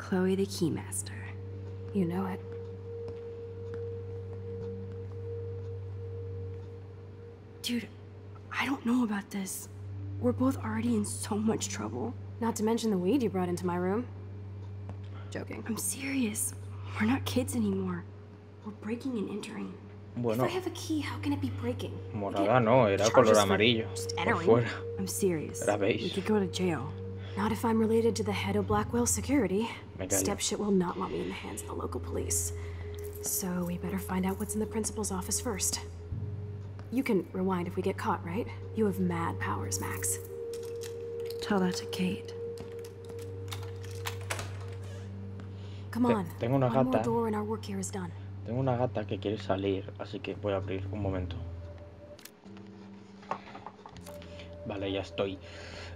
Chloe the Keymaster. You know it. Dude, I don't know about this. We're both already in so much trouble. Not to mention the weed you brought into my room. Joking. I'm serious. We're not kids anymore. We're breaking and entering. Bueno, If I have a key, how can it be breaking? Morada no, era charges color for amarillo. just Por entering. fuera. I'm serious. Era We could go to jail. Not if I'm related to the head of Blackwell Security. Me callo. Stepshit will not want me in the hands of the local police. So we better find out what's in the principal's office first. You can rewind if we get caught, right? You have mad powers, Max. Tell that to Kate. Come Te- on. tengo una One more gata. door and our work here is done. Tengo una gata que quiere salir, así que voy a abrir un momento. Vale, ya estoy.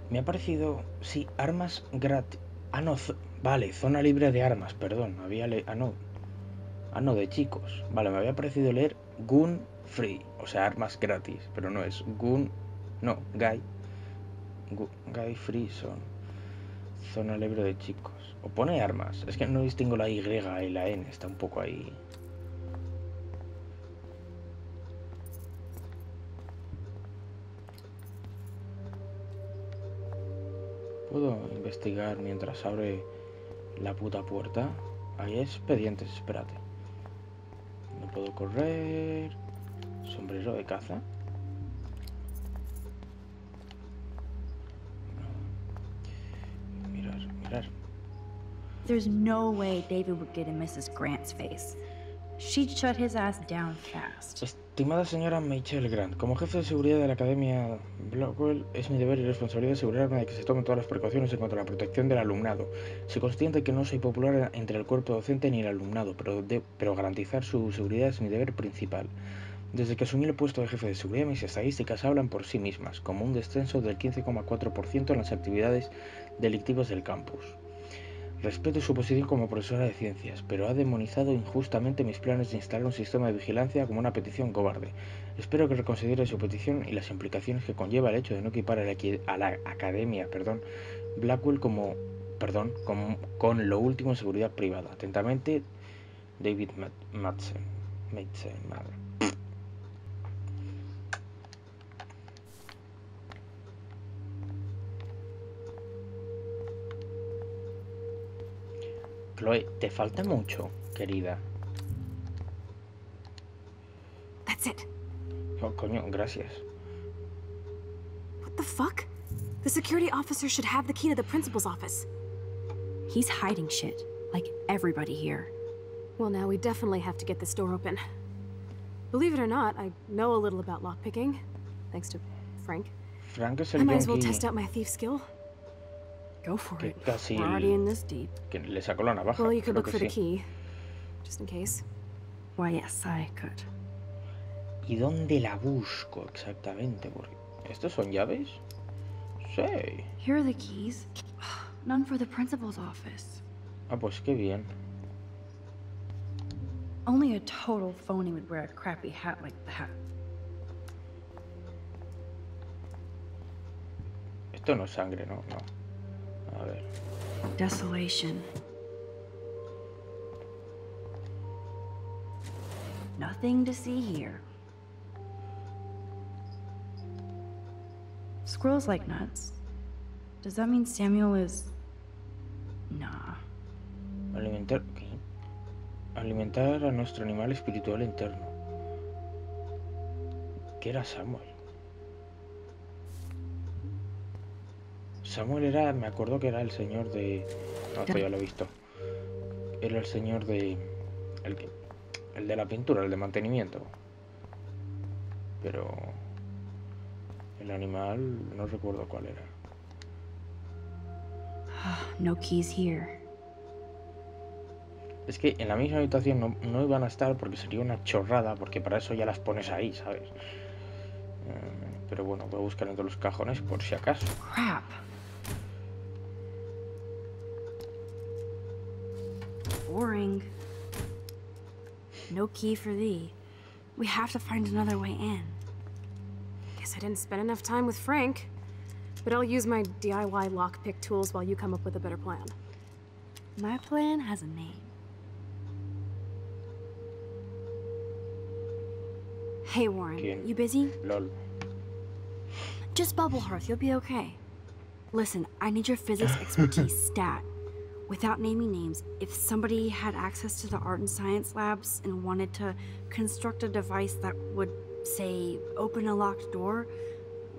Me ha parecido, sí, armas gratis. Ah, no, zo- vale, zona libre de armas, perdón. Había. Ah, no. Ah, no, de chicos. Vale, me había parecido leer gun free, o sea, armas gratis, pero no es gun, no, guy. Gu- guy free son zona libre de chicos. O pone armas, es que no distingo la Y y la N, está un poco ahí. ¿Puedo investigar mientras abre la puta puerta? Hay expedientes, espérate. No puedo correr. Sombrero de caza. Mirar, mirar. There's no way David would get in Mrs. Grant's face. Shut his ass down fast. Estimada señora Michelle Grant, como jefe de seguridad de la Academia Blackwell, es mi deber y responsabilidad asegurarme de que se tomen todas las precauciones en cuanto a la protección del alumnado. Soy consciente que no soy popular entre el cuerpo docente ni el alumnado, pero, de- pero garantizar su seguridad es mi deber principal. Desde que asumí el puesto de jefe de seguridad, mis estadísticas hablan por sí mismas, como un descenso del 15,4% en las actividades delictivas del campus. Respeto su posición como profesora de ciencias, pero ha demonizado injustamente mis planes de instalar un sistema de vigilancia como una petición cobarde. Espero que reconsidere su petición y las implicaciones que conlleva el hecho de no equipar a la, academia perdón, Blackwell como, perdón, con, con lo último en seguridad privada. Atentamente, David Madsen. Madsen, madre. Chloe, te falta mucho, querida. That's it. Oh, coño, gracias. What the fuck? The security officer should have the key to the principal's office. He's hiding shit, like everybody here. Well, now we definitely have to get this door open. Believe it or not, I know a little about lockpicking, thanks to Frank. Frank es I might as well test out my thief skill. Go for que it. casi We're already in this deep. que le sacó la navaja. Well, you could look for the sí. key, just in case. Why, yes, I could. ¿Y dónde la busco exactamente? Porque ¿Estos son llaves? Sí. Here are the keys. None for the principal's office. Ah, pues qué bien. Only a total phony would wear a crappy hat like that. Esto no es sangre, ¿no? No. Desolation. Nothing to see here. Squirrels like nuts. Does that mean Samuel is. Nah. Alimentar... ¿qué? Alimentar a nuestro animal espiritual interno. ¿Qué era Samuel? Samuel era... Me acuerdo que era el señor de... No, esto ya lo he visto. Era el señor de... El, que... el de la pintura, el de mantenimiento. Pero... El animal... No recuerdo cuál era. No keys here. Es que en la misma habitación no, no iban a estar porque sería una chorrada, porque para eso ya las pones ahí, ¿sabes? Eh, pero bueno, voy a buscar entre los cajones por si acaso. Crap. Boring. No key for thee. We have to find another way in. Guess I didn't spend enough time with Frank. But I'll use my DIY lockpick tools while you come up with a better plan. My plan has a name. Hey, Warren, ¿Quién? you busy? LOL. Just bubble hearth, you'll be okay. Listen, I need your physics expertise stat. Without naming names, if somebody had access to the art and science labs and wanted to construct a device that would, say, open a locked door,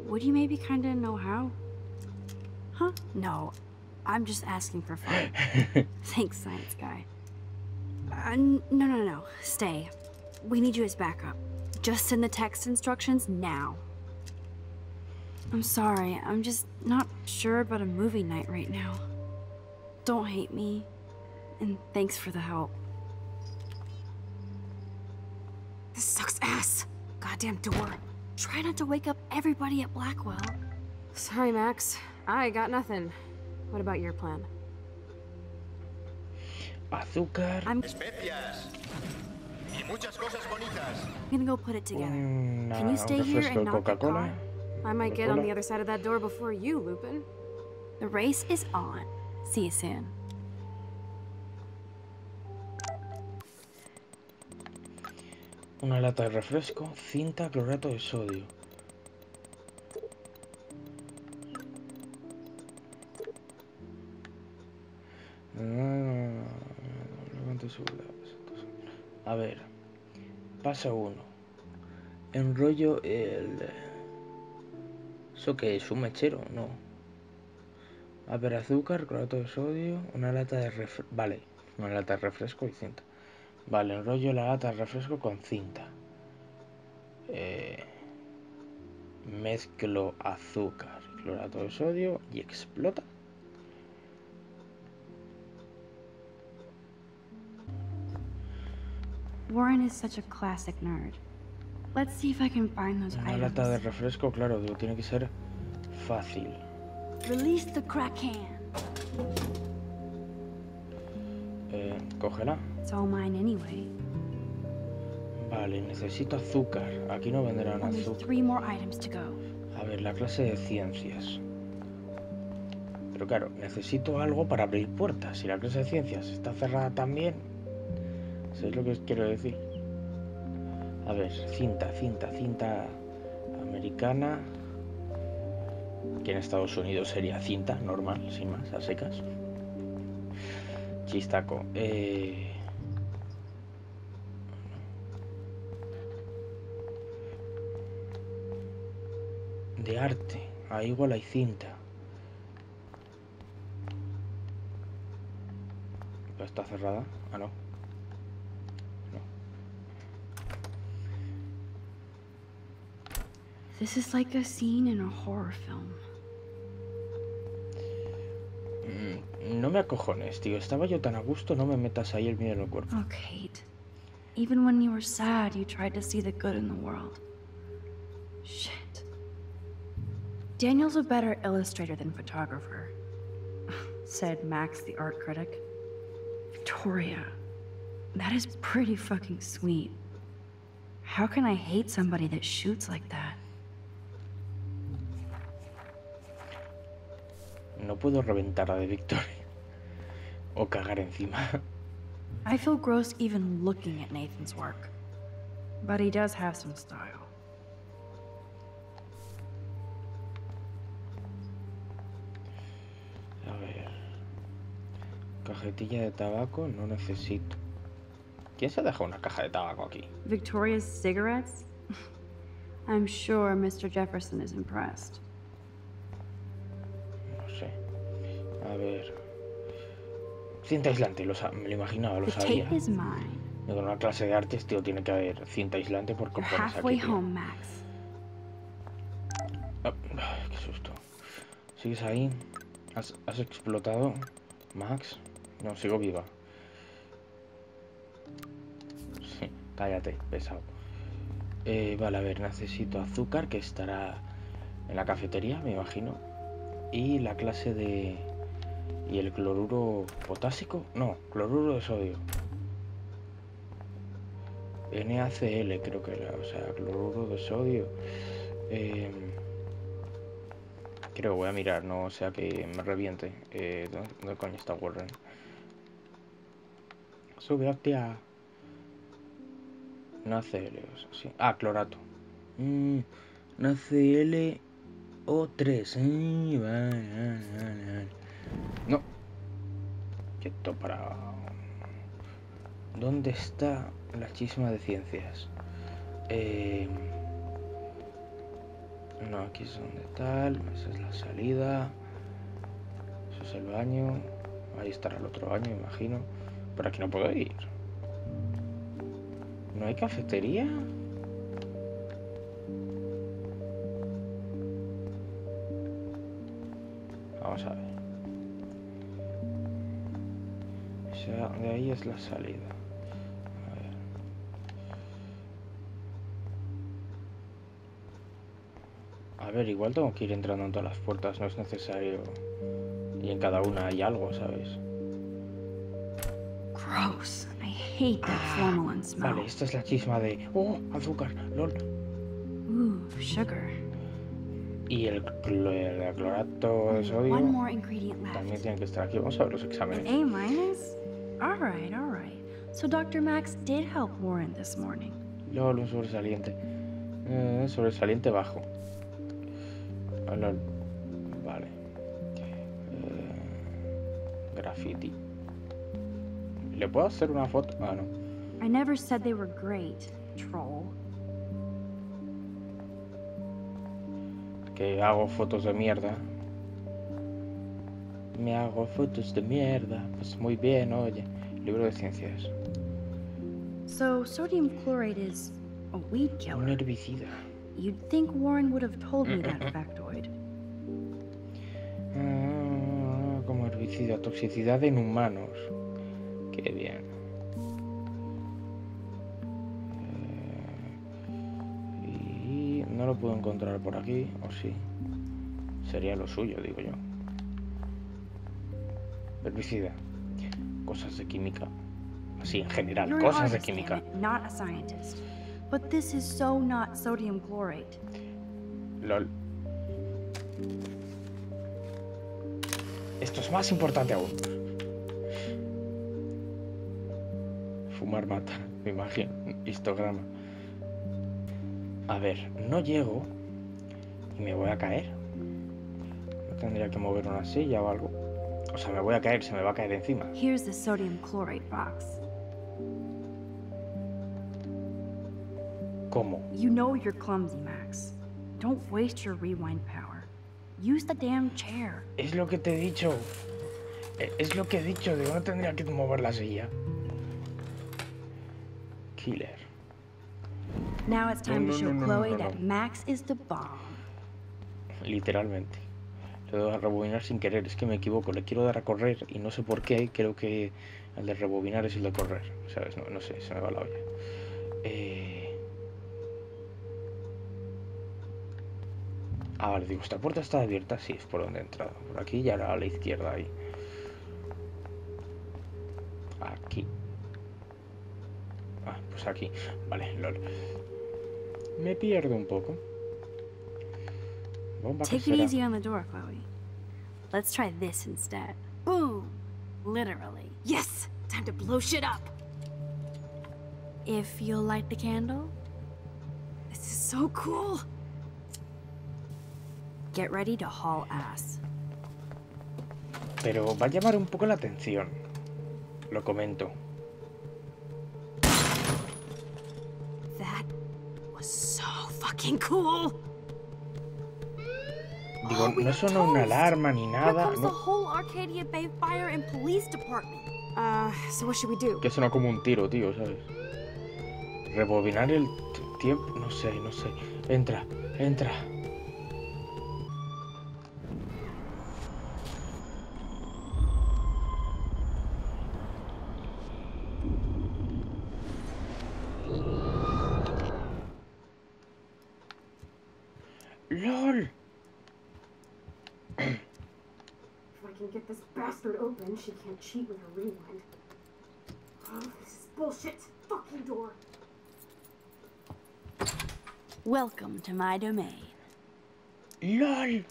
would you maybe kinda know how? Huh? No, I'm just asking for fun. Thanks, science guy. Uh, no, no, no, stay. We need you as backup. Just send the text instructions now. I'm sorry, I'm just not sure about a movie night right now. Don't hate me, and thanks for the help. This sucks ass. Goddamn door. Try not to wake up everybody at Blackwell. Sorry, Max. I got nothing. What about your plan? Azúcar. I'm especias y muchas cosas bonitas. gonna go put it together. Una, Can you stay here and not get caught? I might get on the other side of that door before you, Lupin. The race is on. See you soon. Una lata de refresco, cinta, clorato de sodio. A ver, paso uno. Enrollo el... ¿Eso qué es? ¿Un mechero? No. A ver, azúcar, clorato de sodio, una lata de refresco... Vale, una lata de refresco y cinta. Vale, enrollo la lata de refresco con cinta. Eh, mezclo azúcar clorato de sodio y explota. Warren is such a classic nerd. Let's see if I can find those Una items. lata de refresco, claro, digo, tiene que ser fácil. Release the crack. Eh, cógela. It's all mine anyway. Vale, necesito azúcar. Aquí no venderán azúcar. A ver, la clase de ciencias. Pero claro, necesito algo para abrir puertas. Si la clase de ciencias está cerrada también. ¿Sabéis lo que os quiero decir? A ver, cinta, cinta, cinta americana. Que en Estados Unidos sería cinta normal, sin más, a secas. Chistaco. Eh... De arte. Ahí igual hay cinta. Está cerrada. Ah, no. This is like a scene in a horror film. Mm, No me acojones, tío. Estaba yo tan a gusto, no me metas ahí el miedo en el cuerpo. Oh, Kate. Even when you were sad, you tried to see the good in the world. Shit. Daniel's a better illustrator than photographer, said Max, the art critic. Victoria, that is pretty fucking sweet. How can I hate somebody that shoots like that? No puedo reventar a de Victoria. O cagar encima. I feel gross even looking at Nathan's work. But he does have some style. A ver. Cajetilla de tabaco no necesito. ¿Quién se ha dejado una caja de tabaco aquí? Victoria's cigarettes? I'm sure Mr. Jefferson is impressed. A ver. Cinta aislante, lo me lo imaginaba, lo sabía. Digo, en una clase de artes, tío, tiene que haber cinta aislante por compones aquí. tío. home, Max. Ah, ay, qué susto. ¿Sigues ahí? ¿Has, has explotado? ¿Max? No, sigo viva. Sí, cállate, pesado. Eh, vale, a ver, necesito azúcar que estará en la cafetería, me imagino. Y la clase de... ¿Y el cloruro potásico? No, cloruro de sodio. NaCl creo que era, o sea, cloruro de sodio. Em, creo, voy a mirar, no sea que me reviente. Eh, ¿dónde, coño está Warren? Sube, hostia. No CL, sí. Ah, clorato. Mm, no CL O3. Mm, vale, vale, vale. Quieto para... ¿Dónde está la chisma de ciencias? Eh... No, aquí es donde tal. Esa es la salida. Eso es el baño. Ahí estará el otro baño, imagino. Pero aquí no puedo ir. ¿No hay cafetería? Vamos a ver. Sea, de ahí es la salida. A ver. A ver, igual tengo que ir entrando en todas las puertas, no es necesario. Y en cada una hay algo, ¿sabes? Gross. I hate that formalin smell. Vale, esta es la chisma de... ¡Oh, azúcar! ¡Lol! Ooh, sugar. Y el, clo- el clorato de sodio One more ingredient también left. tiene que estar aquí. Vamos a ver los exámenes. A minus? Alright, alright. So Dr. Max did help Warren this morning. LOL, un sobresaliente. Eh, sobresaliente bajo. Ah, lol. Vale. Eh, graffiti. ¿Le puedo hacer una foto? Ah, no. I never said they were great, troll. Que hago fotos de mierda. Me hago fotos de mierda. Pues muy bien, oye. Libro de ciencias. So sodium chlorate is a weed Un killer. herbicida. You'd think Warren would have told me that factoid. Ah, como herbicida, toxicidad en humanos. Qué bien. Eh, y no lo puedo encontrar por aquí, o sí. Sería lo suyo, digo yo. Herbicida. Cosas de química. Así en general, You're cosas de química. not a scientist. But this is so not sodium chlorate. LOL. Esto es más importante aún. Fumar mata, me imagino. Histograma. A ver, no llego y me voy a caer. Tendría que mover una silla o algo. O sea, me voy a caer, se me va a caer encima. Here's the sodium chlorate box. ¿Cómo? You know you're clumsy, Max. Don't waste your rewind power. Use the damn chair. Es lo que te he dicho. E- Es lo que he dicho, de no tendría que mover la silla. Killer. Now it's time no, to show no, no, Chloe no, no. that Max is the bomb. Literalmente. Doy a rebobinar sin querer, es que me equivoco. Le quiero dar a correr y no sé por qué. Creo que el de rebobinar es el de correr. ¿Sabes? No, no sé, se me va la olla. Eh... Ah, vale, digo, esta puerta está abierta. Sí, es por donde he entrado. Por aquí y ahora a la izquierda ahí. Aquí. Ah, pues aquí. Vale, lol. Me pierdo un poco. Take it easy on the door, Chloe. Let's try this instead. Boom! Literally. Yes! Time to blow shit up! If you'll light the candle, This is so cool! get ready to haul ass. Pero va a llamar un poco la atención. Lo comento. That was so fucking cool! Digo, we no sonó una alarma ni nada. ¿no? do? Que suena como un tiro, tío, ¿sabes? Rebobinar el tiempo. No sé, no sé. Entra, entra. LOL. If I can get this bastard can't cheat with her rewind. Oh, this is bullshit. Fucking door. Welcome to my domain. LOL.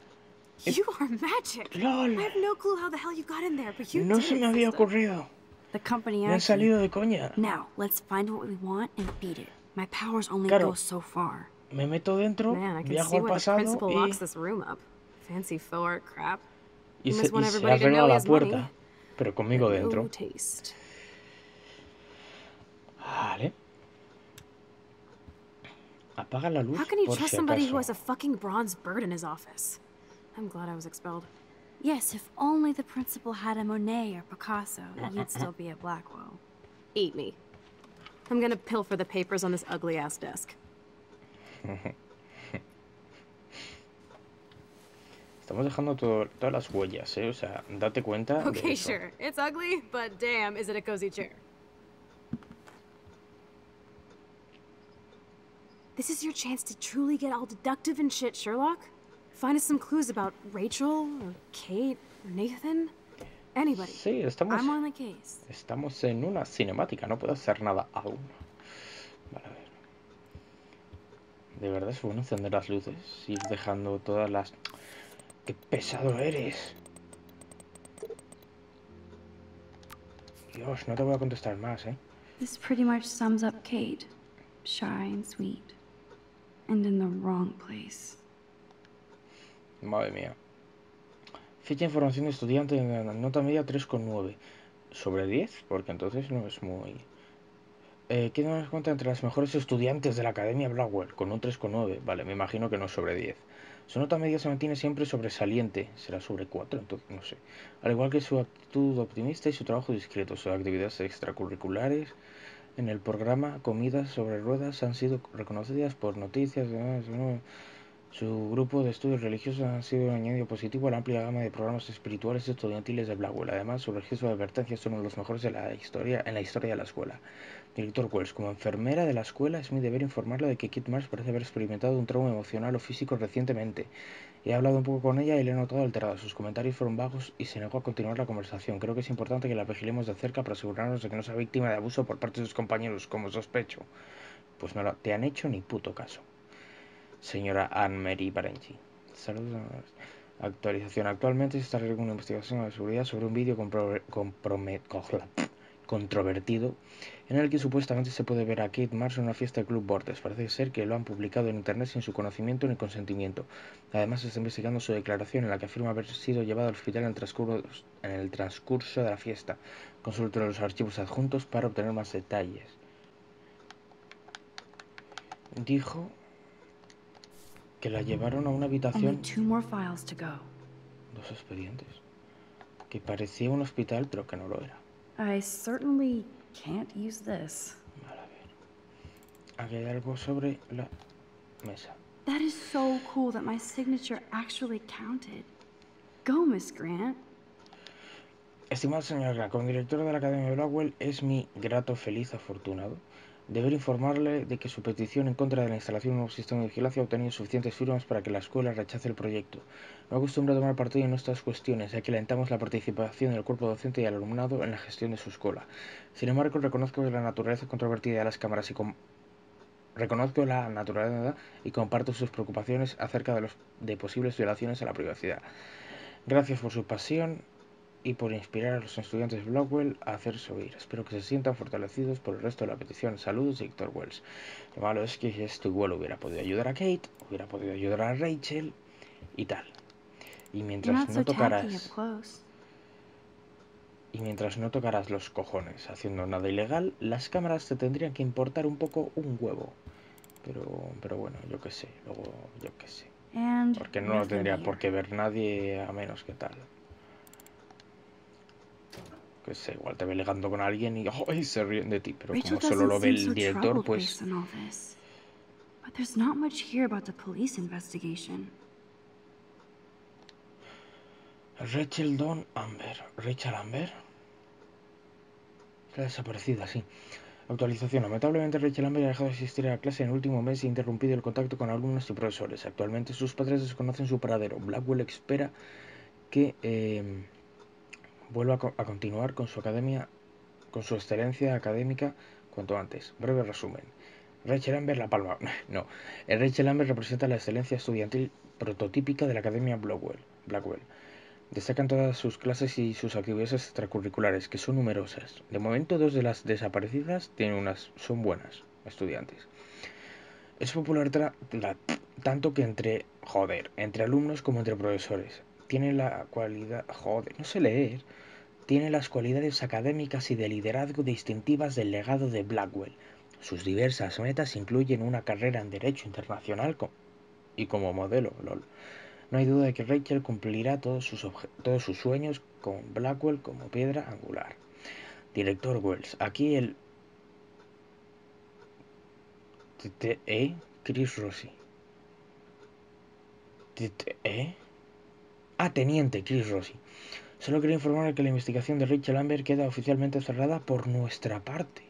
You are magic. LOL. I have no clue how the hell you got in there, but you No did, se me había ocurrido. The company Me han I salido de coña. Now, let's find what we want and beat it. My powers only Claro. go so far. Me meto dentro, Man, I can viajo see al pasado principal y, locks this room up. Fancy faux art crap. y He se, must want y se arregla la has money. Puerta. Pero conmigo dentro. Taste. Vale. Apaga la luz How can you por trust si somebody who has a fucking bronze bird in his office? I'm glad I was expelled. Yes, if only the principal had a Monet or Picasso, you'd still be at Blackwell. Eat me. I'm gonna pilfer the papers on this ugly ass desk. Estamos dejando todo- todas las huellas, ¿eh? O sea, date cuenta de Okay, eso. sure. It's ugly, but damn, is it a cozy chair. This is your chance to truly get all deductive and shit, Sherlock. Find us some clues about Rachel, or Kate, or Nathan. Anybody. Sí, estamos, I'm on the case. estamos en una cinemática, no puedo hacer nada aún. Vale, a ver. De verdad es bueno encender las luces, ir dejando todas las... ¡Qué pesado eres! Dios, no te voy a contestar más, ¿eh? This pretty much sums up Kate. Shy and sweet. And in the wrong place. Madre mía. Ficha de información de estudiante, nota media 3,9. ¿Sobre 10? Porque entonces no es muy... Eh, ¿Qué nos cuenta entre las mejores estudiantes de la Academia Blackwell? Con un 3,9. Vale, me imagino que no sobre 10. Su nota media se mantiene siempre sobresaliente. Será sobre 4, entonces no sé. Al igual que su actitud optimista y su trabajo discreto. Sus actividades extracurriculares en el programa Comidas sobre Ruedas han sido reconocidas por noticias. ¿no? Su grupo de estudios religiosos ha sido un añadido positivo a la amplia gama de programas espirituales estudiantiles de Blackwell. Además, su registro de advertencias son uno de los mejores de la historia, en la historia de la escuela. Director Wells, como enfermera de la escuela, es mi deber informarle de que Kit Mars parece haber experimentado un trauma emocional o físico recientemente. He hablado un poco con ella y le he notado alterada. Sus comentarios fueron vagos y se negó a continuar la conversación. Creo que es importante que la vigilemos de cerca para asegurarnos de que no sea víctima de abuso por parte de sus compañeros, como sospecho. Pues no la- te han hecho ni puto caso señora Anne-Marie Barenchi. Saludos. Actualización. Actualmente se está realizando una investigación de seguridad sobre un vídeo compro- comprome- cojla- controvertido en el que supuestamente se puede ver a Kate Mars en una fiesta de Club Bordes. Parece ser que lo han publicado en internet sin su conocimiento ni consentimiento. Además, se está investigando su declaración en la que afirma haber sido llevado al hospital en el transcurso, en el transcurso de la fiesta. Consulte los archivos adjuntos para obtener más detalles. Dijo que la llevaron a una habitación dos expedientes que parecía un hospital pero que no lo era I certainly can't use this. aquí hay algo sobre la mesa That is so cool that my signature actually counted. Go, Miss Grant. estimado señor Grant como director de la Academia de Blackwell es mi grato feliz afortunado deber informarle de que su petición en contra de la instalación de un nuevo sistema de vigilancia ha obtenido suficientes firmas para que la escuela rechace el proyecto. No acostumbro a tomar partido en estas cuestiones, ya que alentamos la participación del cuerpo docente y el alumnado en la gestión de su escuela. Sin embargo, reconozco la naturaleza controvertida de las cámaras y reconozco la naturaleza y comparto sus preocupaciones acerca de, los, de posibles violaciones a la privacidad. Gracias por su pasión y por inspirar a los estudiantes de Blackwell a hacerse oír. Espero que se sientan fortalecidos por el resto de la petición. Saludos, Víctor Wells. Lo malo es que este igual hubiera podido ayudar a Kate, hubiera podido ayudar a Rachel y tal. Y mientras no tocaras y mientras no tocaras los cojones haciendo nada ilegal, las cámaras te tendrían que importar un poco un huevo. Pero, pero bueno, yo qué sé, luego yo qué sé. Porque no lo tendría por qué ver nadie a menos que tal. Que sé, igual te ve ligando con alguien y se ríen de ti. Pero Rachel como solo lo ve el director, pues. But there's not much here about the police investigation. Rachel Dawn Amber. Rachel Amber. Está desaparecida, sí. Actualización. Lamentablemente Rachel Amber ha dejado de asistir a la clase en el último mes y ha interrumpido el contacto con alumnos y profesores. Actualmente sus padres desconocen su paradero. Blackwell espera que eh, vuelva a, co- a continuar con su academia, con su excelencia académica cuanto antes. Breve resumen. Rachel Amber La Palma. No. Eh, Rachel Amber representa la excelencia estudiantil prototípica de la Academia Blackwell. Blackwell. Destacan todas sus clases y sus actividades extracurriculares, que son numerosas. De momento, dos de las desaparecidas tienen unas, son buenas estudiantes. Es popular tanto que entre, joder, entre alumnos como entre profesores. Tiene la cualidad, joder, no sé leer. Tiene las cualidades académicas y de liderazgo distintivas del legado de Blackwell. Sus diversas metas incluyen una carrera en Derecho Internacional y como modelo, LOL. No hay duda de que Rachel cumplirá todos sus, todos sus sueños con Blackwell como piedra angular. Director Wells, aquí el TTE Chris Rossi. TTE. Ah, teniente Chris Rossi. Solo quería informar que la investigación de Rachel Amber queda oficialmente cerrada por nuestra parte.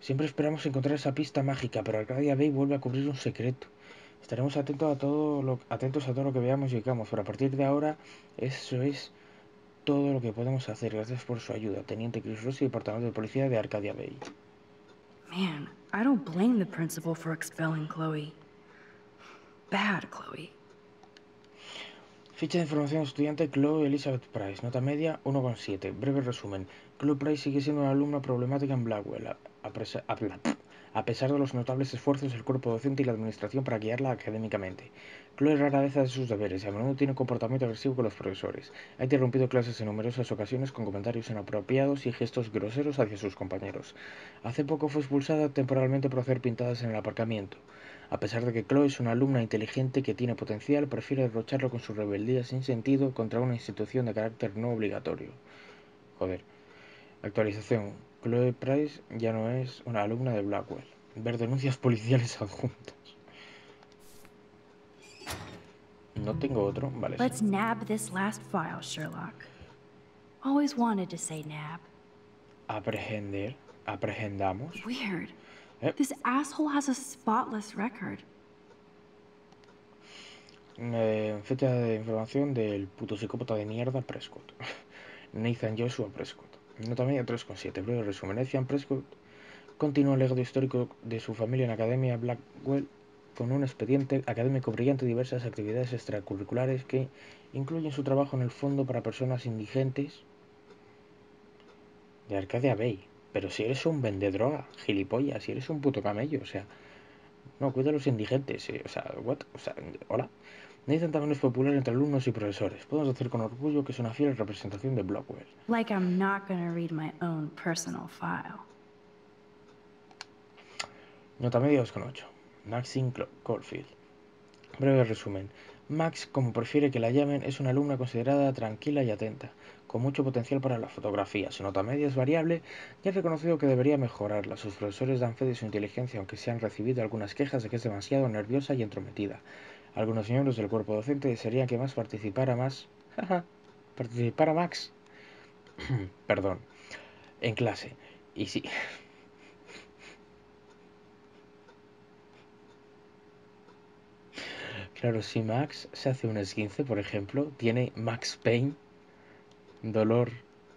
Siempre esperamos encontrar esa pista mágica, pero Arcadia Bay vuelve a cubrir un secreto. Estaremos atentos a todo lo, atentos a todo lo que veamos y digamos, pero a partir de ahora eso es todo lo que podemos hacer. Gracias por su ayuda, Teniente Chris Rossi, Departamento de Policía de Arcadia Bay. Man, I don't blame the principal for expelling Chloe. Bad, Chloe. Ficha de información estudiante Chloe Elizabeth Price, nota media 1,7. Breve resumen. Chloe Price sigue siendo una alumna problemática en Blackwell. A, pesar de los notables esfuerzos del cuerpo docente y la administración para guiarla académicamente. Chloe rara vez hace sus deberes y a menudo tiene comportamiento agresivo con los profesores. Ha interrumpido clases en numerosas ocasiones con comentarios inapropiados y gestos groseros hacia sus compañeros. Hace poco fue expulsada temporalmente por hacer pintadas en el aparcamiento. A pesar de que Chloe es una alumna inteligente que tiene potencial, prefiere derrocharlo con su rebeldía sin sentido contra una institución de carácter no obligatorio. Joder. Actualización. Chloe Price ya no es una alumna de Blackwell. Ver denuncias policiales adjuntas. No tengo otro, vale. Let's nab this last file, Sherlock. Always wanted to say nab. Aprehender. Aprehendamos. Weird. Eh. This asshole has a spotless record. Eh, fecha de información del puto psicópata de mierda Prescott. Nathan Joshua Prescott. Nota media 3,7. Breve resumen. Etienne Prescott continúa el legado histórico de su familia en la Academia Blackwell con un expediente académico brillante y diversas actividades extracurriculares que incluyen su trabajo en el Fondo para Personas Indigentes de Arcadia Bay. Pero si eres un vendedroga, gilipollas, si eres un puto camello, o sea... No, cuida a los indigentes, eh, o sea, what? O sea, hola. Nathan también es popular entre alumnos y profesores. Podemos decir con orgullo que es una fiel representación de Blackwell. Like I'm not gonna read my own personal file. Nota media 2,8. Maxine Caulfield. Breve resumen. Max, como prefiere que la llamen, es una alumna considerada tranquila y atenta, con mucho potencial para la fotografía. Su nota media es variable y ha reconocido que debería mejorarla. Sus profesores dan fe de su inteligencia, aunque se han recibido algunas quejas de que es demasiado nerviosa y entrometida. Algunos miembros del cuerpo docente desearían que Max participara más. participara Max. Perdón. En clase. Y sí. Claro, si Max se hace un esguince, por ejemplo, tiene Max Pain, dolor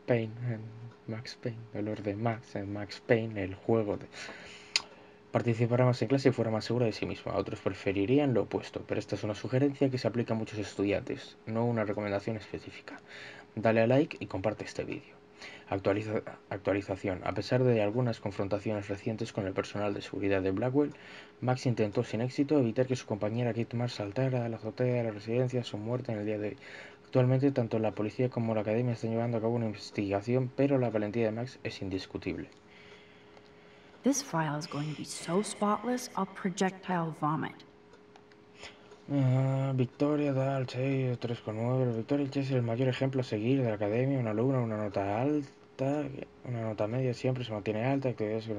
Pain, Max Pain, dolor de Max, Max Pain, el juego de participará más en clase y fuera más segura de sí misma. Otros preferirían lo opuesto, pero esta es una sugerencia que se aplica a muchos estudiantes, no una recomendación específica. Dale a like y comparte este vídeo. Actualización. A pesar de algunas confrontaciones recientes con el personal de seguridad de Blackwell, Max intentó sin éxito evitar que su compañera Kate Mars saltara a la azotea de la residencia a su muerte en el día de hoy. Actualmente, tanto la policía como la academia están llevando a cabo una investigación, pero la valentía de Max es indiscutible. This file is going to be so spotless, I'll projectile vomit. Uh, Victoria Dal 6, 3,9. Victoria es el mayor ejemplo a seguir de la academia. Una alumna, una nota alta, una nota media siempre se mantiene alta. Actividades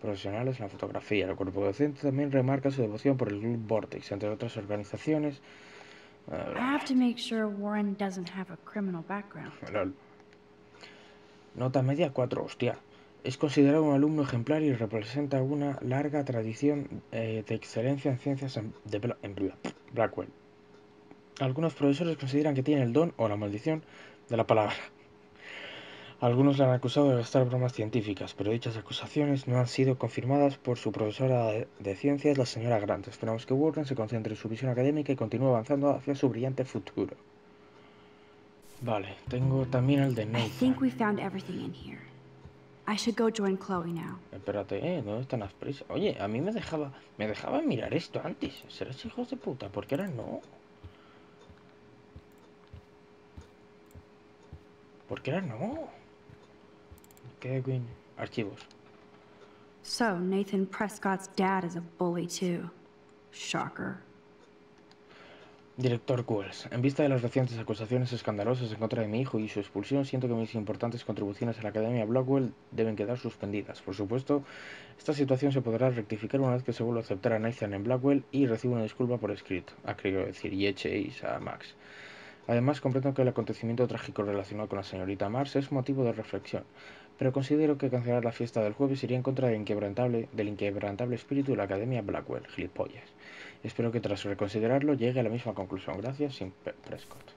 profesionales en la fotografía. El cuerpo docente también remarca su devoción por el Club Vortex, entre otras organizaciones. Uh, I have to make sure Warren doesn't have a criminal background. Nota media 4, hostia. Es considerado un alumno ejemplar y representa una larga tradición eh, de excelencia en ciencias en, Blackwell. Algunos profesores consideran que tiene el don o la maldición de la palabra. Algunos le han acusado de gastar bromas científicas, pero dichas acusaciones no han sido confirmadas por su profesora de, ciencias, la señora Grant. Esperamos que Warren se concentre en su visión académica y continúe avanzando hacia su brillante futuro. Vale, tengo también el de I Nathan. think we found everything in here. I should go join Chloe now. Espérate, ¿eh? ¿Dónde están las prisas? Oye, a mí me dejaba... Me dejaba mirar esto antes. ¿Serás hijos de puta? ¿Por qué ahora no? ¿Por qué ahora no? ¿Qué Queen? Archivos. So, Nathan Prescott's dad is a bully too. Shocker. Director Wells, en vista de las recientes acusaciones escandalosas en contra de mi hijo y su expulsión, siento que mis importantes contribuciones a la Academia Blackwell deben quedar suspendidas. Por supuesto, esta situación se podrá rectificar una vez que se vuelva a aceptar a Nathan en Blackwell y reciba una disculpa por escrito. Ah, quiero decir, y a Max. Además, comprendo que el acontecimiento trágico relacionado con la señorita Mars es motivo de reflexión, pero considero que cancelar la fiesta del jueves iría en contra del inquebrantable, del inquebrantable espíritu de la Academia Blackwell, gilipollas. Espero que tras reconsiderarlo llegue a la misma conclusión. Gracias, sin Prescott.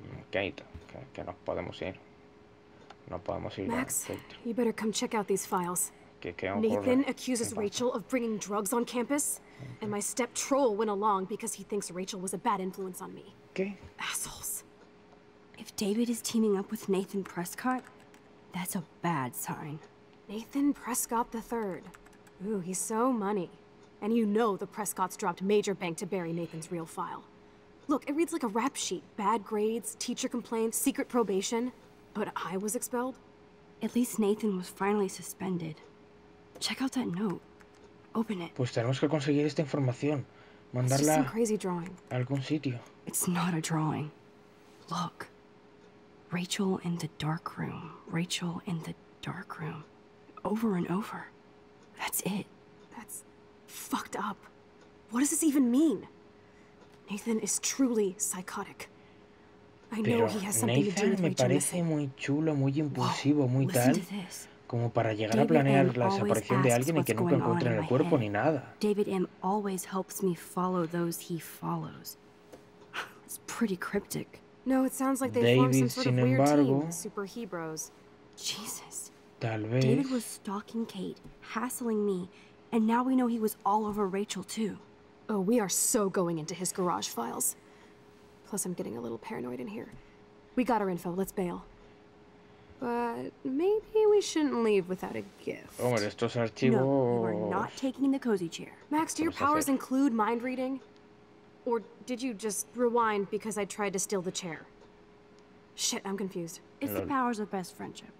Mm, Kate, que, que nos podemos ir. No podemos ir. Max, Kate. you better come check out these files. ¿Qué, qué? Nathan accuses Rachel of bringing drugs on campus, and my step troll went along because he thinks Rachel was a bad influence on me. ¿Qué? Assholes. If David is teaming up with Nathan Prescott, that's a bad sign. Nathan Prescott III. Ooh, he's so money. And you know the Prescotts dropped major bank to bury Nathan's real file. Look, it reads like a rap sheet. Bad grades, teacher complaints, secret probation. But I was expelled? At least Nathan was finally suspended. Check out that note. Open it. Pues tenemos que conseguir esta información. It's just some Mandarla crazy drawing. a algún sitio. It's not a drawing. Look. Rachel in the dark room. Rachel in the dark room. Over and over. That's it. That's fucked up. What does this even mean? Nathan is truly psychotic. I know Pero he has something to do Nathan with me parece muy chulo, muy impulsivo, muy tal, como para llegar a David planear M. la always desaparición de alguien y que nunca encuentren el cuerpo head. ni nada. David M. always helps me follow those he follows. It's pretty cryptic. No, it sounds like they formed some David, sort sin of weird embargo- team, Super Hebrews. Jesus. Tal vez... David was stalking Kate, hassling me, and now we know he was all over Rachel too. Oh, we are so going into his garage files. Plus, I'm getting a little paranoid in here. We got our info, let's bail. But maybe we shouldn't leave without a gift. Hombre, estos archivos... No, you are not taking the cozy chair. Max, do your powers include mind reading? Or did you just rewind because I tried to steal the chair? Shit, I'm confused. It's the powers of best friendship.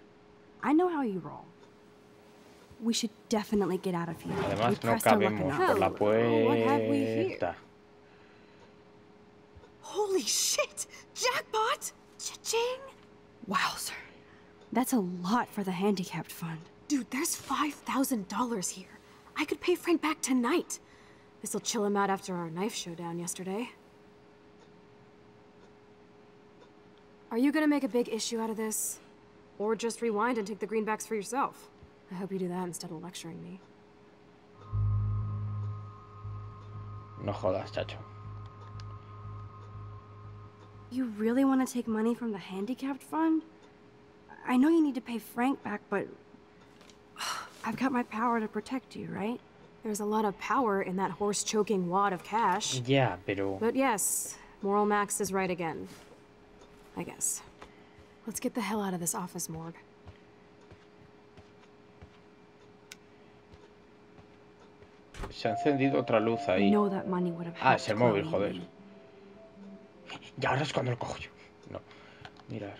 I know how you roll. We should definitely get out of here. Además, no pressed our luck cabemos enough. por la oh, what have we here? puerta. Holy shit! Jackpot! Cha-ching! Wowzer. That's a lot for the handicapped fund. Dude, there's $5,000 here. I could pay Frank back tonight. This'll chill him out after our knife showdown yesterday. Are you gonna make a big issue out of this? Or just rewind and take the greenbacks for yourself? I hope you do that instead of lecturing me. No jodas, chacho. You really want to take money from the handicapped fund? I know you need to pay Frank back, but I've got my power to protect you, right? There's a lot of power in that horse choking wad of cash. Yeah, pero... But yes, Moral Max is right again. I guess. Let's get the hell out of this office morgue. Se ha encendido otra luz ahí. Ah, es el móvil, joder. Y ahora es cuando lo cojo yo. No. Mirar.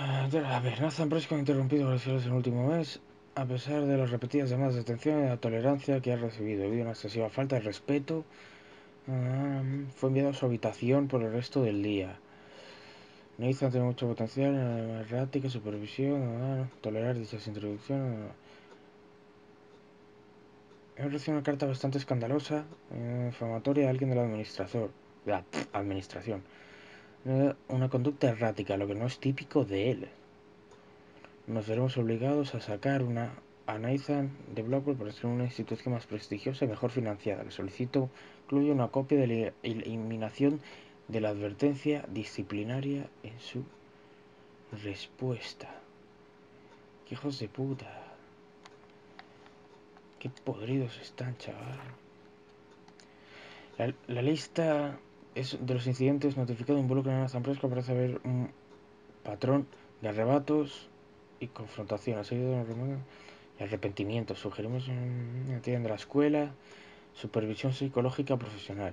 A ver, Nathan Prescott ha interrumpido relaciones en el último mes, a pesar de las repetidas llamadas de atención y la tolerancia que ha recibido debido a una excesiva falta de respeto. ah, fue enviado a su habitación por el resto del día. Nathan tiene mucho potencial en errática, supervisión, ah, tolerar dichas introducciones. ah. He recibido una carta bastante escandalosa, eh, a alguien de la administración. La administración. Una conducta errática, lo que no es típico de él. Nos veremos obligados a sacar una a Nathan de Blackwell para ser una institución más prestigiosa y mejor financiada. Le solicito incluye una copia de la eliminación de la advertencia disciplinaria en su respuesta. ¡Qué hijos de puta! ¡Qué podridos están, chaval! La, lista es de los incidentes notificados involucran a Nathan Prescott. Parece haber un patrón de arrebatos y confrontaciones. Seguido de un remoto y arrepentimiento. Sugerimos una tienda de la escuela, supervisión psicológica profesional.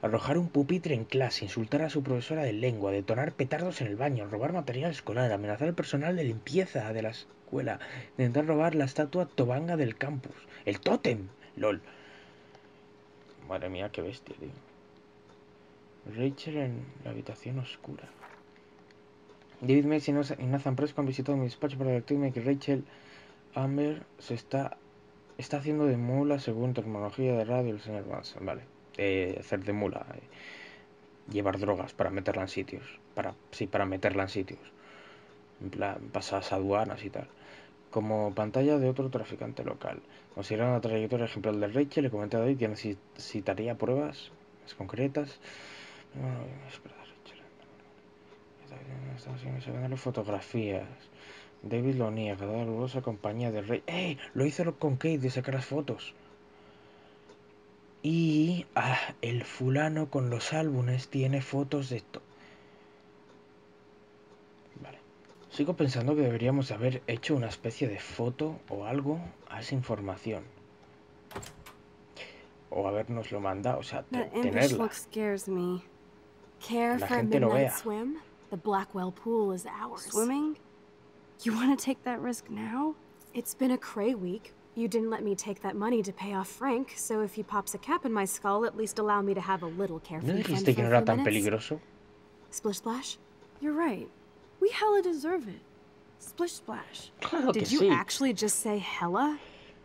Arrojar un pupitre en clase, insultar a su profesora de lengua, detonar petardos en el baño, robar material escolar, amenazar al personal de limpieza de la escuela, intentar robar la estatua tobanga del campus, el tótem, lol. Madre mía, qué bestia, tío. Rachel en la habitación oscura. David Mays y Nathan Prescott han visitado mi despacho para advertirme que Rachel Amber se está, está haciendo de mula según terminología de radio del señor Manson. Vale, eh, hacer de mula. eh, llevar drogas para meterla en sitios. Para, sí, para meterla en sitios. En plan, pasadas aduanas y tal. Como pantalla de otro traficante local. Considerando la trayectoria ejemplar de Rachel, le comenté a David que necesitaría pruebas más concretas. No, es verdad, Rachel. Sacando fotografías. David lo niega, da la compañía de Rey. ¡Eh! Lo hizo con Kate de sacar las fotos. Y ah, el fulano con los álbumes tiene fotos de esto. Vale. Sigo pensando que deberíamos de haber hecho una especie de foto o algo a esa información. O habernoslo mandado, o sea, tenerla. look scares me. Care La for a gente lo midnight vea. swim? The Blackwell pool is ours. Swimming? You want to take that risk now? It's been a cray week. You didn't let me take that money to pay off Frank, so if he pops a cap in my skull, at least allow me to have a little ¿No fun dijiste que for no era tan peligroso? Splish splash? You're right. We hella deserve it. Splish splash. Claro que Did you sí. actually just say hella?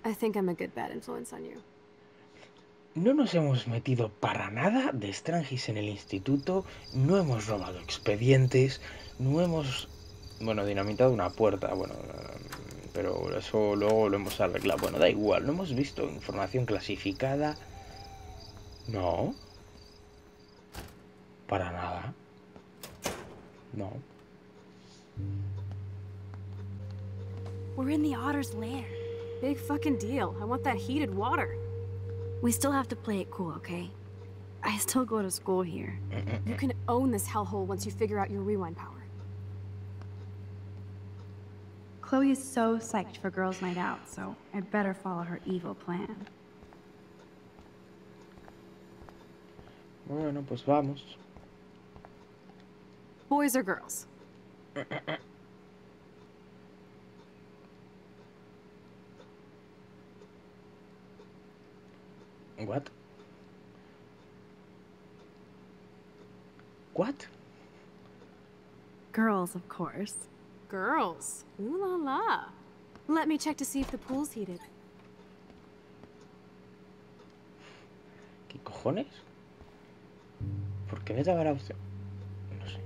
I think I'm a good bad influence on you. No nos hemos metido para nada de Strangis en el instituto, no hemos robado expedientes, no hemos, bueno, dinamitado una puerta, bueno, pero eso luego lo hemos arreglado. Bueno, da igual, no hemos visto información clasificada. No. Para nada. No. We're in the Otter's lair. Big fucking deal. I want that heated water. We still have to play it cool, okay? I still go to school here. You can own this hellhole once you figure out your rewind power. Chloe is so psyched for girls' night out, so I better follow her evil plan. Bueno, pues vamos. Boys or girls? What? What? Girls, of course. Girls. Ooh la la. Let me check to see if the pool's heated. ¿Qué cojones? ¿Por qué me daba la opción? No sé.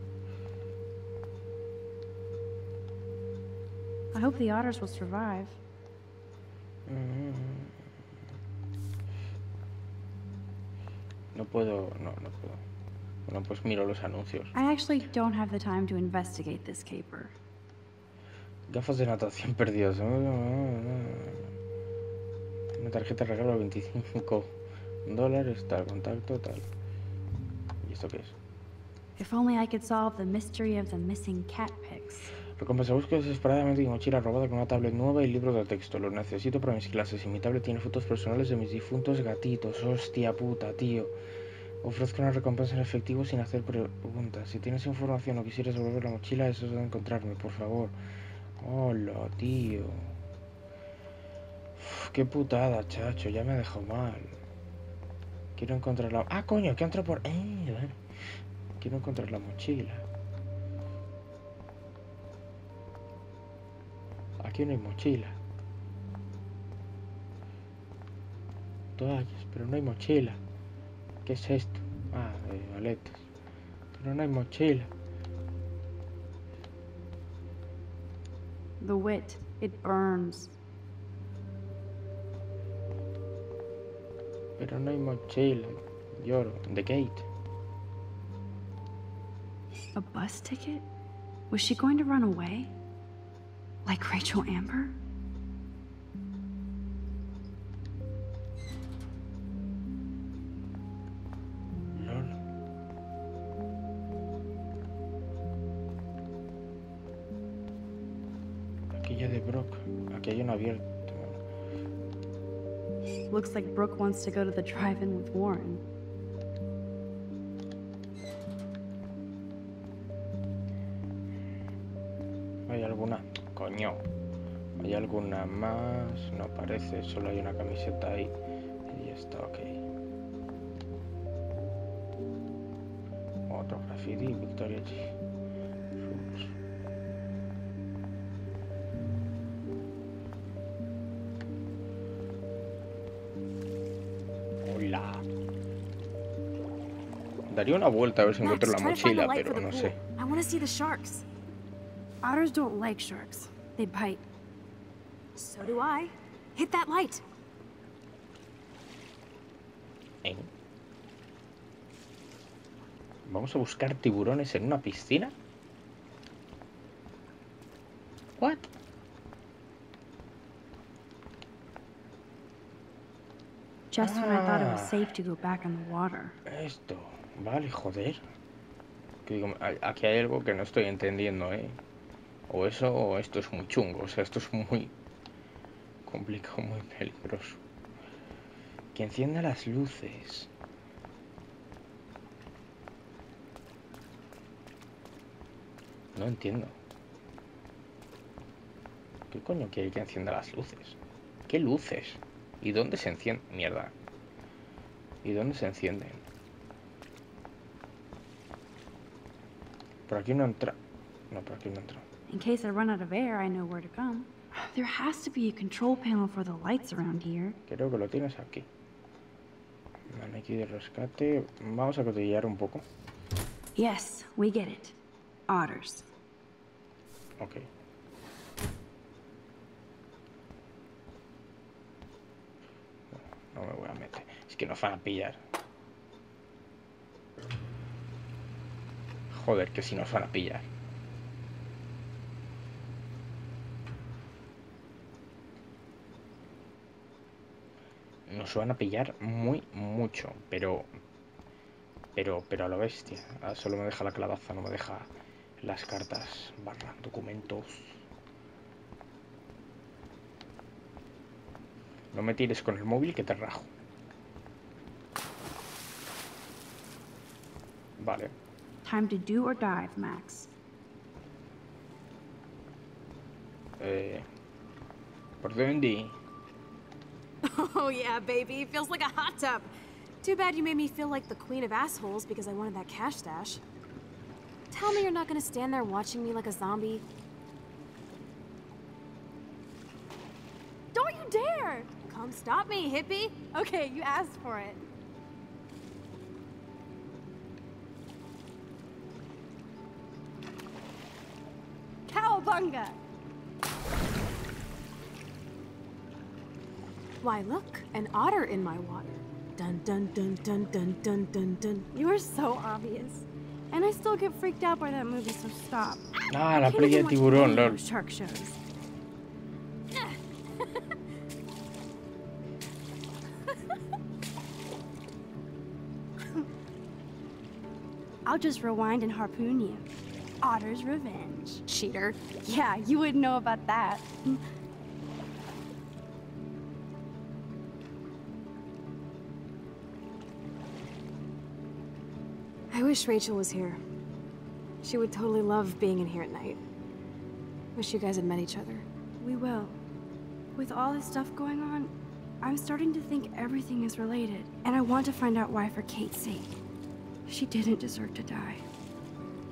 I hope the otters will survive. Mm. No puedo, no, no puedo. Bueno, pues miro los anuncios. I actually don't have the time to investigate this caper. Gafas de natación perdidas. Una tarjeta de regalo de 25 dólares, tal, contacto, tal. ¿Y esto qué es? If only I could solve the mystery of the missing cat pics. Recompensa busco desesperadamente mi mochila robada con una tablet nueva y libros de texto. Lo necesito para mis clases y mi tablet tiene fotos personales de mis difuntos gatitos. Hostia puta, tío. Ofrezco una recompensa en efectivo sin hacer preguntas. Si tienes información o quisieras devolver la mochila, eso es donde encontrarme, por favor. Hola, tío. Qué putada, chacho. Ya me dejado mal. Quiero encontrar la... Ah, coño, que entra por... Eh, vale. Quiero encontrar la mochila. Aquí no hay mochila. Toallas, pero no hay mochila. ¿Qué es esto? Ah, de maletas. Pero no hay mochila. The wit, it burns. Pero no hay mochila. Lloro. The gate. A bus ticket? Was she going to run away? Like Rachel Amber? Abierta. Looks like Brooke wants to go to the drive-in with Warren. ¿Hay alguna? Coño. ¿Hay alguna más? No parece, solo hay una camiseta ahí. Y ya está, ok. Otro graffiti, Victoria G. Daría una vuelta a ver si encuentro la mochila, pero no sé. I want to see the sharks. Otters don't like sharks. They bite. So do I. Hit that light. ¿Eh? ¿Vamos a buscar tiburones en una piscina? What? Just when I thought it was Ah. safe to go back in the water. Esto, vale, joder. Aquí hay algo que no estoy entendiendo, ¿eh? O eso o esto es muy chungo, o sea, esto es muy complicado, muy peligroso. Que encienda las luces. No entiendo. ¿Qué coño quiere que encienda las luces? ¿Qué luces? ¿Y dónde se enciende? Mierda. ¿Y dónde se encienden? Por aquí no entra. No, por aquí no entra. In case I run out of air, I know where to come. There has to be a control panel for the lights around here. Creo que lo tienes aquí. Vale, aquí de rescate. Vamos a cotillear un poco. Yes, we get it. Otters. Ok. No me voy a meter. Es que nos van a pillar. Joder, que si nos van a pillar. Nos van a pillar muy mucho, pero pero pero a lo bestia. Ah, Solo me deja la clavaza, no me deja las cartas barra documentos. No me tires con el móvil que te rajo. Vale. Time to do or dive, Max. Eh, ¿Por dónde? Oh yeah, baby. Feels like a hot tub. Too bad you made me feel like the queen of assholes because I wanted that cash stash. Tell me you're not gonna stand there watching me like a zombie. Don't you dare! Come stop me, hippie. Okay, you asked for it. Cowabunga! Why, look, an otter in my water. Dun dun dun dun dun dun dun dun. You are so obvious. And I still get freaked out by that movie, so stop. Ah, la playa de tiburón, lol. Shark shows. I'll just rewind and harpoon you. Otter's revenge. Cheater. Yeah, you wouldn't know about that. I wish Rachel was here. She would totally love being in here at night. Wish you guys had met each other. We will. With all this stuff going on, I'm starting to think everything is related. And I want to find out why for Kate's sake. She didn't deserve to die.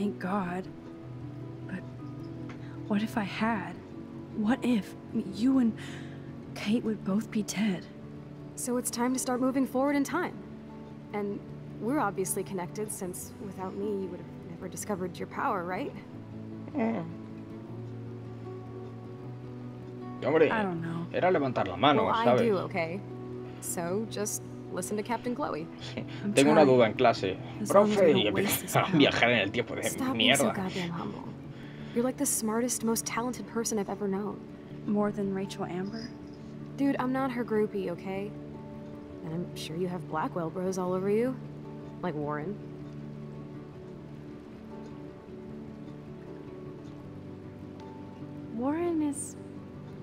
Thank God. But what if I had? What if you and Kate would both be dead? So it's time to start moving forward in time. And we're obviously connected since without me you would have never discovered your power, right? Mm. Hombre, I don't know. era levantar la mano, well, I do, okay? So, just listen to Captain Chloe. Sí. I'm Tengo una trying. duda en clase. As long as Profe, we don't y waste this empezar a power. viajar en el tiempo de Stop being so mierda. goddamn humble. You're like the smartest, most talented person I've ever known. More than Rachel Amber? Dude, I'm not her groupie, okay? And I'm sure you have Blackwell bros all over you. Like Warren. Warren is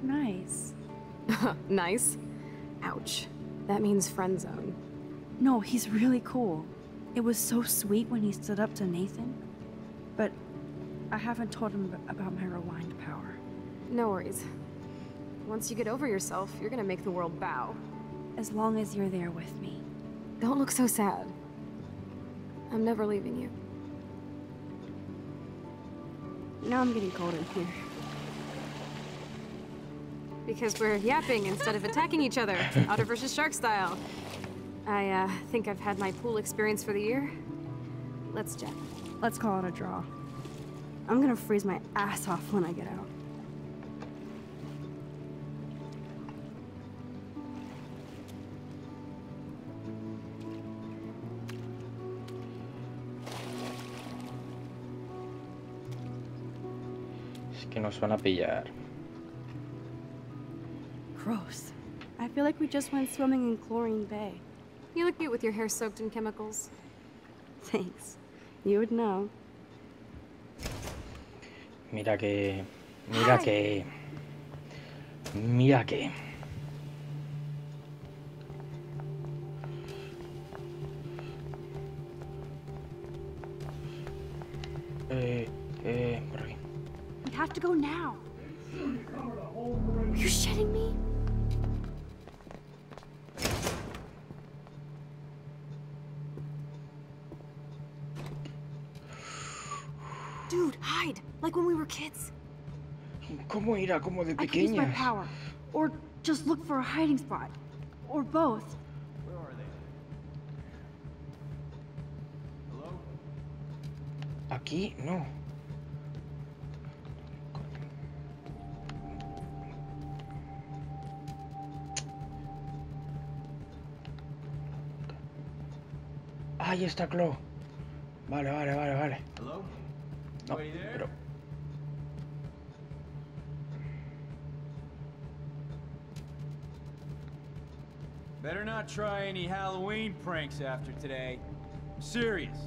nice. nice. Ouch. That means friend zone. No, he's really cool. It was so sweet when he stood up to Nathan. But I haven't told him about my rewind power. No worries. Once you get over yourself, you're gonna make the world bow. As long as you're there with me. Don't look so sad. I'm never leaving you. Now I'm getting cold in here. Because we're yapping instead of attacking each other, Otter versus Shark style. I, uh, think I've had my pool experience for the year. Let's jet. Let's call it a draw. I'm gonna freeze my ass off when I get out. Es que nos van a pillar. Gross. I feel like we just went swimming in Chlorine Bay. You look cute with your hair soaked in chemicals. Thanks. You would know. Mira que. Mira Ay. que. Mira que. Eh, eh, por aquí. We have to go now. Are you shitting me? Kids. ¿Cómo era? Como de I could use my power. Or just look for a hiding spot. Or both. Where are they? Hello? Aquí no. Ahí está Clo. Vale, vale, vale, vale. Hello? No, pero Better not try any Halloween pranks after today. I'm serious.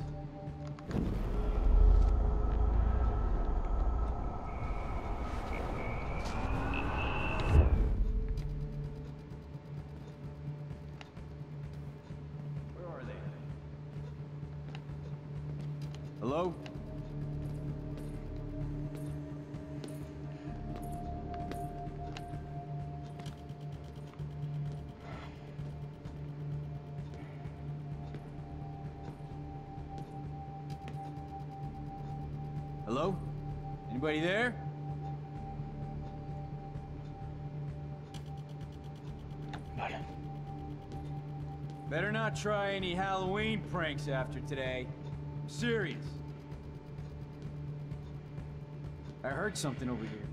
Halloween pranks after today. I'm serious. I heard something over here.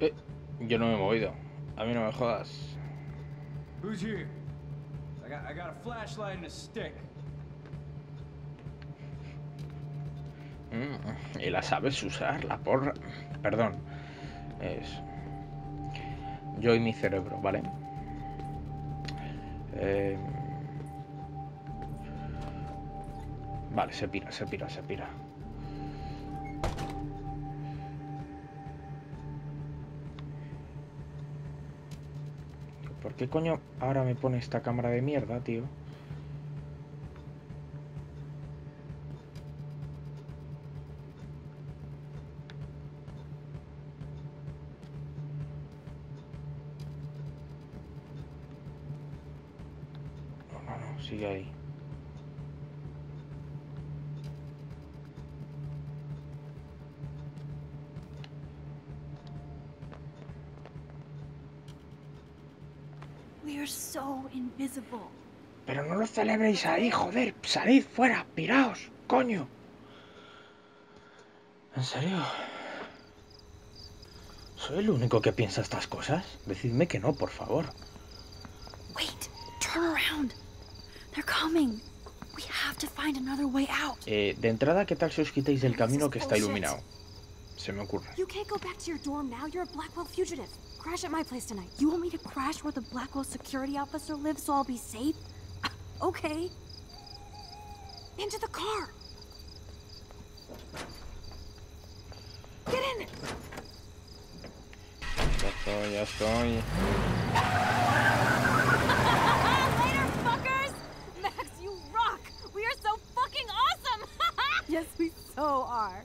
Eh, yo no me he movido. A mí no me jodas. Who's here? I got I got a flashlight and a stick. Mm, y la sabes usar, la porra. Perdón. Es. Yo y mi cerebro, ¿vale? Eh, Vale, se pira, se pira, se pira. ¿Por qué coño ahora me pone esta cámara de mierda, tío? Sigue ahí. Pero no lo celebréis ahí, joder. Salid fuera, piraos, coño. ¿En serio? ¿Soy el único que piensa estas cosas? Decidme que no, por favor. Wait, turn around. They're coming. We have to find another way out. Eh, de entrada, ¿qué tal si os quitáis del camino que está iluminado? Se me ocurre. You can't go back to your dorm now. You're a Blackwell fugitive. Crash at my place tonight. You want me to crash where the Blackwell security officer lives so I'll be safe? Okay. Into the car. Get in. Ya estoy, ya estoy. Later, fuckers. Max, you rock. We are so fucking awesome. Yes, we so are.